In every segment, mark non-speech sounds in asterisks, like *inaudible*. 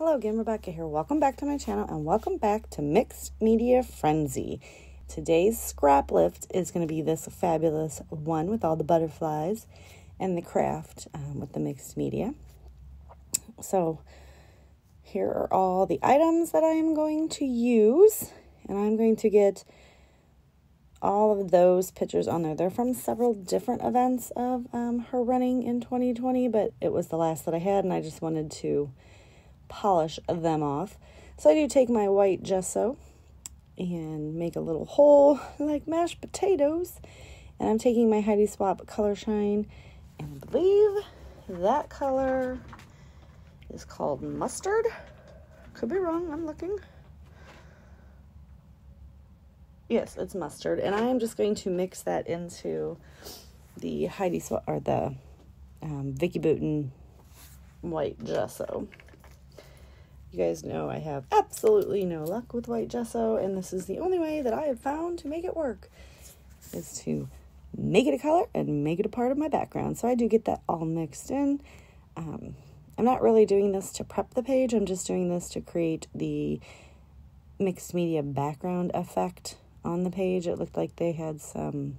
Hello again, Rebecca here. Welcome back to my channel and welcome back to Mixed Media Frenzy. Today's scrap lift is going to be this fabulous one with all the butterflies and the craft um, with the mixed media. So, here are all the items that I am going to use, and I'm going to get all of those pictures on there. They're from several different events of um, her running in 2020, but it was the last that I had, and I just wanted to polish them off. So I do take my white gesso and make a little hole like mashed potatoes. And I'm taking my Heidi Swapp Color Shine, and I believe that color is called mustard. Could be wrong, I'm looking. Yes, it's mustard. And I am just going to mix that into the Heidi Swapp, or the um, Vicki Boutin white gesso. You guys know I have absolutely no luck with white gesso, and this is the only way that I have found to make it work is to make it a color and make it a part of my background. So I do get that all mixed in. Um, I'm not really doing this to prep the page, I'm just doing this to create the mixed media background effect on the page. It looked like they had some.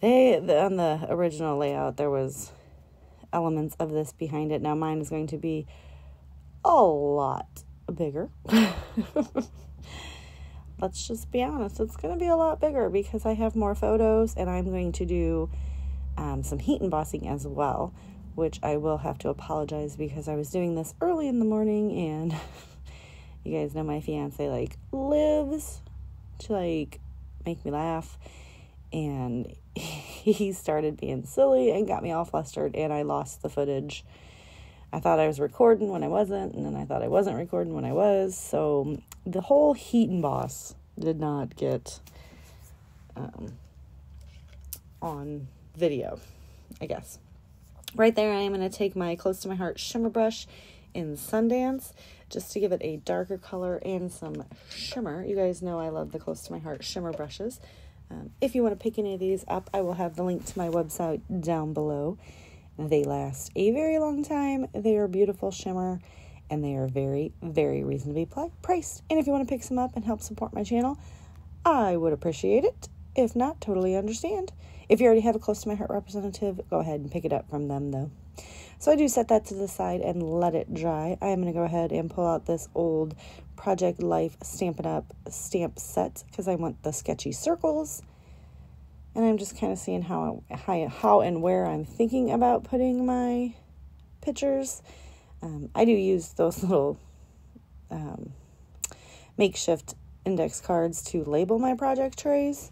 They on the original layout there was elements of this behind it. Now mine is going to be a lot bigger. *laughs* Let's just be honest, it's going to be a lot bigger because I have more photos and I'm going to do um, some heat embossing as well, which I will have to apologize because I was doing this early in the morning and *laughs* you guys know my fiance like lives to like make me laugh and *laughs* he started being silly and got me all flustered and I lost the footage I thought I was recording when I wasn't, and then I thought I wasn't recording when I was. So the whole heat emboss did not get um, on video, I guess. Right there, I am going to take my Close to My Heart shimmer brush in Sundance just to give it a darker color and some shimmer. You guys know I love the Close to My Heart shimmer brushes. Um, if you want to pick any of these up, I will have the link to my website down below. They last a very long time. They are beautiful shimmer and they are very, very reasonably priced. And if you want to pick some up and help support my channel, I would appreciate it. If not, totally understand. If you already have a close to my heart representative, go ahead and pick it up from them though. So I do set that to the side and let it dry. I am going to go ahead and pull out this old Project Life Stampin' Up stamp set because I want the sketchy circles and I'm just kind of seeing how, how, how and where I'm thinking about putting my pictures. Um, I do use those *laughs* little um, makeshift index cards to label my project trays.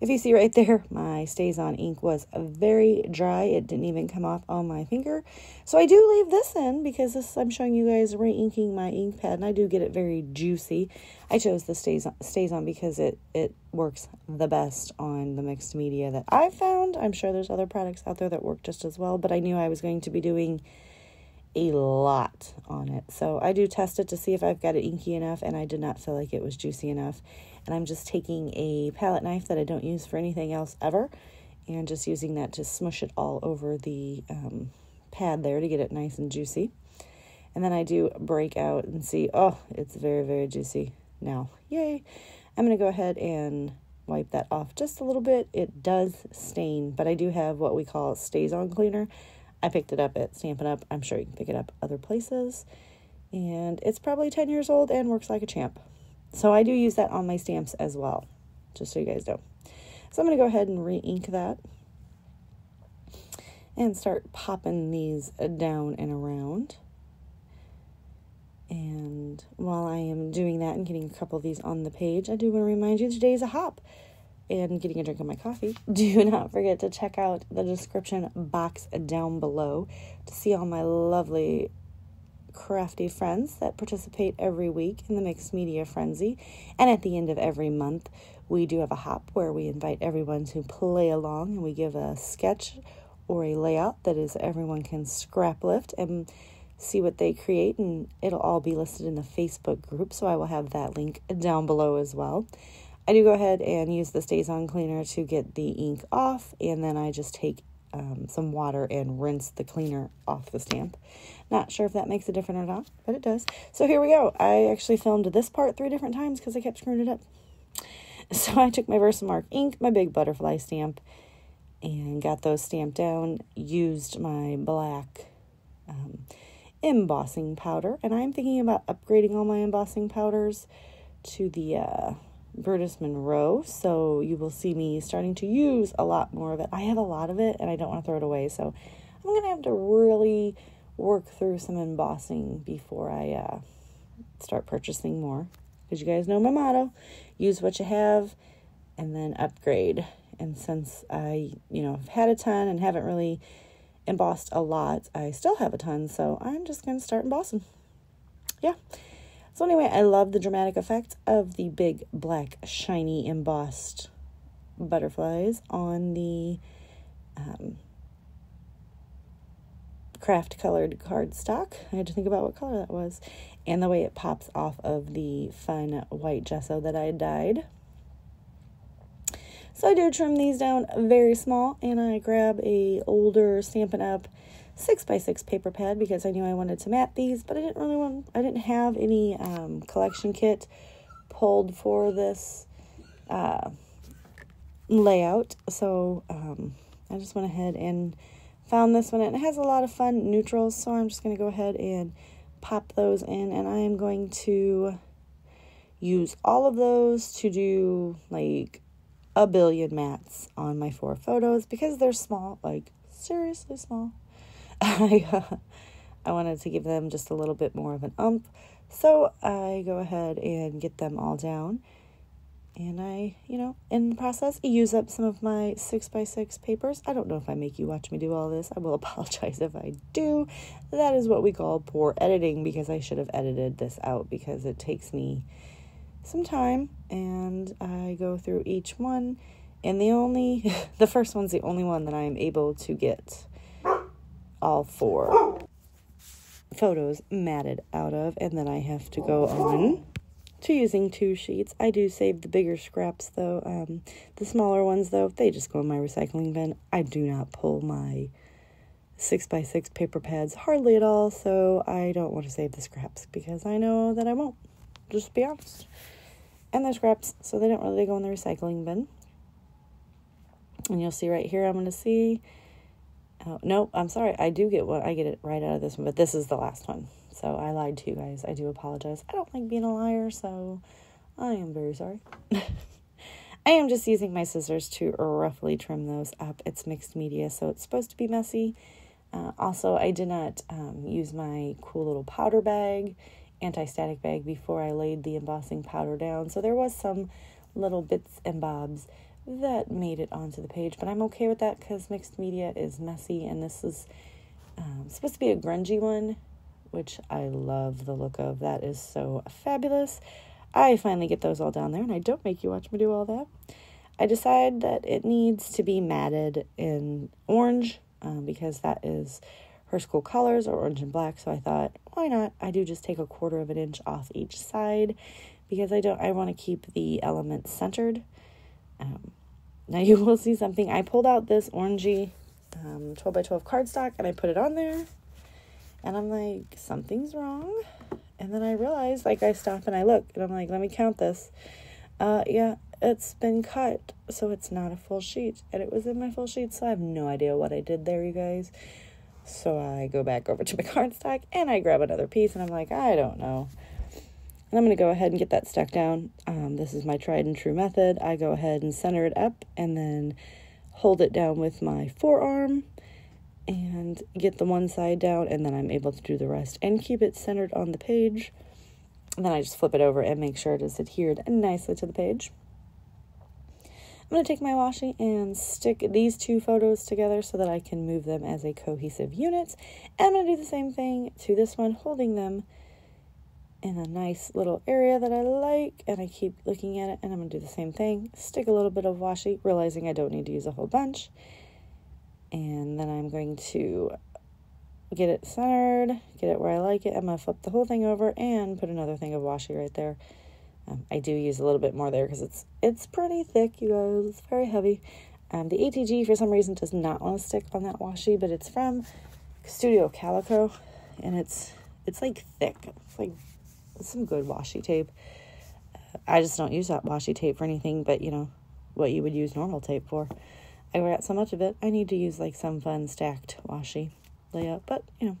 If you see right there, my Stays On ink was very dry. It didn't even come off on my finger. So I do leave this in because this I'm showing you guys re-inking my ink pad and I do get it very juicy. I chose the Stays On, Stays On because it, it works the best on the mixed media that I've found. I'm sure there's other products out there that work just as well, but I knew I was going to be doing a lot on it. So I do test it to see if I've got it inky enough and I did not feel like it was juicy enough and I'm just taking a palette knife that I don't use for anything else ever and just using that to smush it all over the um, pad there to get it nice and juicy. And then I do break out and see, oh, it's very, very juicy now. Yay. I'm going to go ahead and wipe that off just a little bit. It does stain, but I do have what we call stays on cleaner. I picked it up at Stampin' Up. I'm sure you can pick it up other places. And it's probably 10 years old and works like a champ. So I do use that on my stamps as well, just so you guys know. So I'm going to go ahead and re-ink that and start popping these down and around. And while I am doing that and getting a couple of these on the page, I do want to remind you today is a hop and getting a drink of my coffee. *laughs* Do not forget to check out the description box down below to see all my lovely crafty friends that participate every week in the Mixed Media Frenzy. And at the end of every month, we do have a hop where we invite everyone to play along and we give a sketch or a layout that is everyone can scrap lift and see what they create and it'll all be listed in the Facebook group so I will have that link down below as well. I do go ahead and use the Stays On cleaner to get the ink off and then I just take um, some water and rinse the cleaner off the stamp. Not sure if that makes a difference or not, but it does. So here we go. I actually filmed this part three different times because I kept screwing it up. *laughs* So I took my Versamark ink, my big butterfly stamp, and got those stamped down. Used my black um, embossing powder, and I'm thinking about upgrading all my embossing powders to the uh, Brutus Monroe, so you will see me starting to use a lot more of it. I have a lot of it and I don't want to throw it away, so I'm going to have to really work through some embossing before I uh, start purchasing more. Because you guys know my motto use what you have and then upgrade. And since I, you know, have had a ton and haven't really embossed a lot, I still have a ton, so I'm just going to start embossing. Yeah. So, anyway, I love the dramatic effect of the big black shiny embossed butterflies on the um, craft colored cardstock. I had to think about what color that was, and the way it pops off of the fun white gesso that I dyed. So I do trim these down very small, and I grab a older Stampin' Up six by six paper pad because I knew I wanted to mat these, but I didn't really want, I didn't have any um, collection kit pulled for this uh, layout. So um, I just went ahead and found this one. And it has a lot of fun neutrals, so I'm just going to go ahead and pop those in. And I am going to use all of those to do like a billion mats on my four photos because they're small, like seriously small. I, *laughs* uh, I wanted to give them just a little bit more of an ump. So I go ahead and get them all down. And I, you know, in the process, use up some of my 6x6 papers. I don't know if I make you watch me do all this. I will *laughs* apologize if I do. That is what we call poor editing because I should have edited this out because it takes me some time and I go through each one. And the only, *laughs* the first one's the only one that I am able to get all four photos matted out of, and then I have to go on to using two sheets. I do save the bigger scraps though. Um, the smaller ones though, they just go in my recycling bin. I do not pull my six by six paper pads hardly at all, so I don't want to save the scraps because I know that I won't. Just be honest. And they're scraps, so they don't really go in the recycling bin. And you'll see right here, I'm going to see Oh, no, I'm sorry. I do get what I get it right out of this one, but this is the last one. So I lied to you guys. I do apologize. I don't like being a liar, so I am very sorry. *laughs* I am just using my scissors to roughly trim those up. It's mixed media, so it's supposed to be messy. Uh, also, I did not um, use my cool little powder bag, anti-static bag, before I laid the embossing powder down. So there was some little bits and bobs that made it onto the page, but I'm okay with that because mixed media is messy and this is um, supposed to be a grungy one, which I love the look of. That is so fabulous. I finally get those all down there and I don't make you watch me do all that. I decide that it needs to be matted in orange um, because that is her school colors or orange and black. So I thought, why not? I do just take a quarter of an inch off each side because I don't. I want to keep the elements centered. Um, now you will see something. I pulled out this orangey um, 12 by 12 cardstock and I put it on there. And I'm like, something's wrong. And then I realized, like, I stop and I look and I'm like, let me count this. Uh, yeah, it's been cut, so it's not a full sheet. And it was in my full sheet, so I have no idea what I did there, you guys. So I go back over to my *laughs* cardstock and I grab another piece and I'm like, I don't know. And I'm going to go ahead and get that stuck down. Um, this is my tried and true method. I go ahead and center it up and then hold it down with my forearm and get the one side down and then I'm able to do the rest and keep it centered on the page. And then I just flip it over and make sure it is adhered nicely to the page. I'm going to take my washi and stick these two photos together so that I can move them as a cohesive unit. And I'm going to do the same thing to this one, holding them in a nice little area that I like and I keep looking at it and I'm to do the same thing. Stick a little bit of washi, realizing I don't need to use a whole bunch. And then I'm going to get it centered, get it where I like it. I'm to flip the whole thing over and put another thing of washi right there. Um, I do use a little bit more there because it's it's pretty thick, you guys. It's very heavy. Um, the ATG for some reason does not want to stick on that washi, but it's from Studio Calico, and it's it's like thick. It's like some good washi tape. Uh, I just don't use that washi tape for anything, but you know what you would use normal tape for. I got so much of it. I need to use like some fun stacked washi layout, but you know,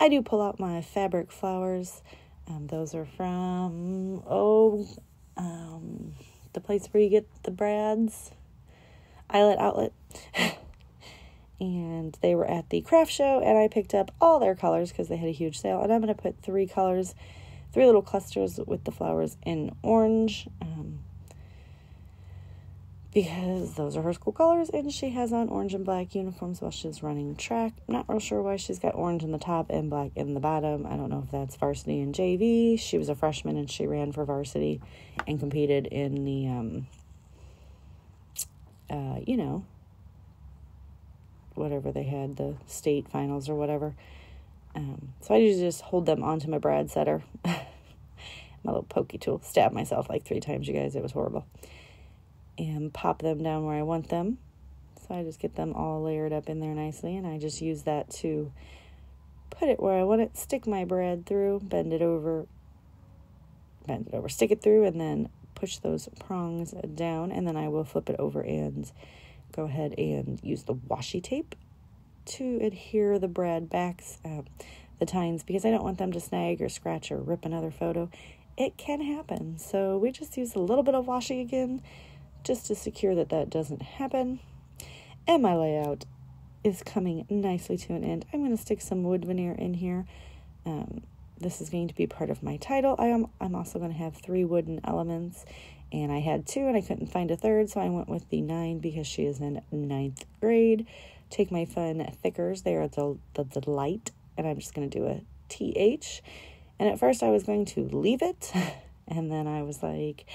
I do pull out my fabric flowers. Um, those are from oh, um, the place where you get the brads, Eyelet Outlet. *laughs* and they were at the craft show, and I picked up all their colors because they had a huge sale. And I'm going to put three colors, three little clusters with the flowers in orange. Um, because those are her school colors and she has on orange and black uniforms while she's running track. Not real sure why she's got orange in the top and black in the bottom. I don't know if that's varsity and JV. She was a freshman and she ran for varsity and competed in the um uh you know whatever they had the state finals or whatever. Um, so I usually just hold them onto my brad setter. *laughs* my little pokey tool. stab myself like three times, you guys. It was horrible and pop them down where I want them. So I just get them all layered up in there nicely, and I just use that to put it where I want it, stick my brad through, bend it over, bend it over, stick it through, and then push those prongs down, and then I will flip it over and go ahead and use the washi tape to adhere the brad backs, the tines, because I don't want them to snag or scratch or rip another photo. It can happen. So we just use a little bit of washi again just to secure that that doesn't happen. And my layout is coming nicely to an end. I'm going to stick some wood veneer in here. Um, this is going to be part of my title. I am, I'm also going to have three wooden elements, and I had two and I couldn't find a third, so I went with the nine because she is in ninth grade. Take my fun thickers, they are the, the, the light, and I'm just going to do a TH. And at first I was going to leave it, *laughs* and then I was like,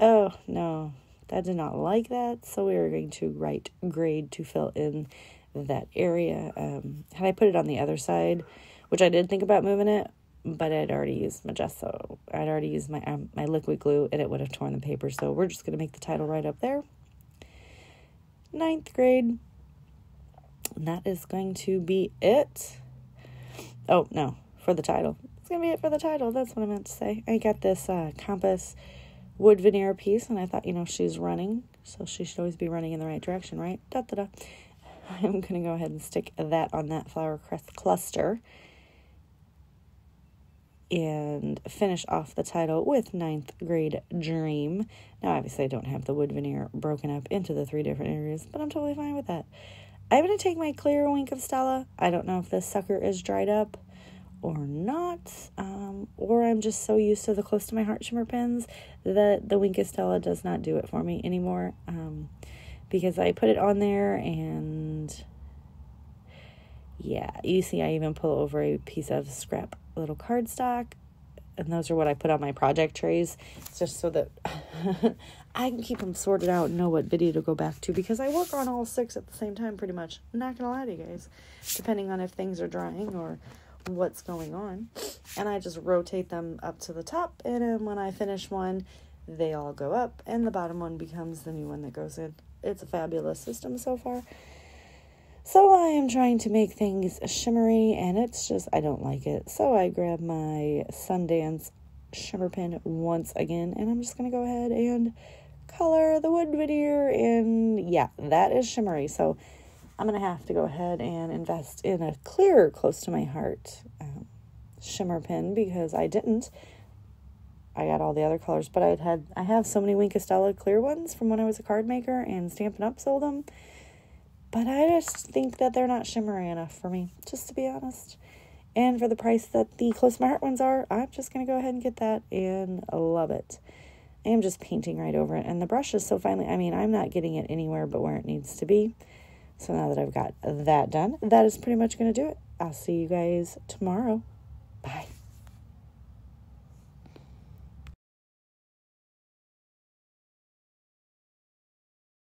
oh no, that did not like that, so we are going to write grade to fill in that area. Um, had I put it on the other side, which I did think about moving it, but I'd already used my Magesso. I'd already used my um, my liquid glue, and it would have torn the paper. So we're just gonna make the title right up there. Ninth grade. And that is going to be it. Oh no, for the title. It's gonna be it for the title. That's what I meant to say. I got this uh, compass wood veneer piece, and I thought, you know, she's running, so she should always be running in the right direction, right? Da da da. *laughs* I'm going to go ahead and stick that on that flower crest cluster and finish off the title with ninth grade dream. Now, obviously, I don't have the wood veneer broken up into the three different areas, but I'm totally fine with that. I'm going to take my clear Wink of Stella. I don't know if this sucker is dried up or not, um, or I'm just so used to the close to my heart shimmer pens that the Wink of Stella does not do it for me anymore. Um, because I put it on there and yeah, you see, I even pull over a piece of scrap little cardstock, and those are what I put on my project trays, just so that *laughs* I can keep them sorted out and know what video to go back to because I work on all six at the same time pretty much. I'm not gonna lie to you guys, depending on if things are drying or what's going on. And I just rotate them up to the top. And then when I finish one, they all go up, and the bottom one becomes the new one that goes in. It's a fabulous system so far. So I am trying to make things shimmery, and it's just, I don't like it. So I grab my Sundance shimmer pen once again, and I'm just going to go ahead and color the wood veneer. And yeah, that is shimmery. So I'm going to have to go ahead and invest in a clear, close to my heart um, shimmer pen because I didn't. I got all the other colors, but I'd had I have so many Wink of Stella clear ones from when I was a card maker and Stampin' Up sold them. But I just think that they're not shimmery enough for me, just to be honest. And for the price that the Close My Heart ones are, I'm just going to go ahead and get that and love it. I am just painting right over it. And the brush is so finely, I mean, I'm not getting it anywhere but where it needs to be. So now that I've got that done, that is pretty much going to do it. I'll see you guys tomorrow. Bye.